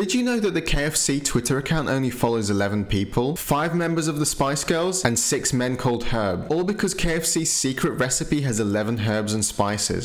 Did you know that the KFC Twitter account only follows 11 people? 5 members of the Spice Girls and 6 men called Herb, all because KFC's secret recipe has 11 herbs and spices.